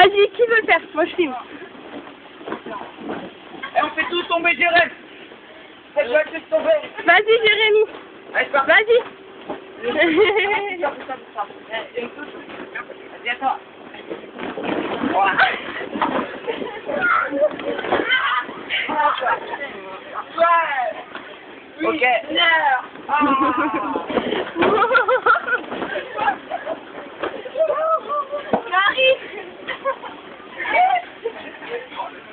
Vas-y, qui veut le faire Moi je filme. Et on fait tout tomber Jérém. Ça doit être tomber. Vas-y Jérémy. Vas-y. Eh. Vas-y, toi. Ouais. Ok.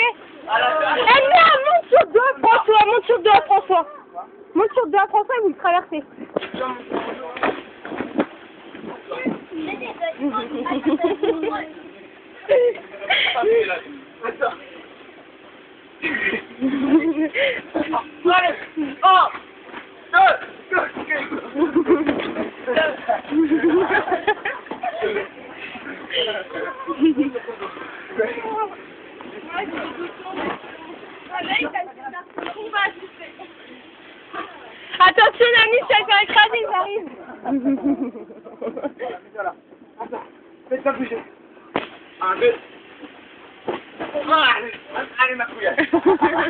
Eh non, monte sur deux, François, monte sur deux, François. Monte sur deux, François, et vous le traversez. Ça va écraser. Voilà. Attends. Faites-moi bouger. Un, deux. Allez, allez ma couille.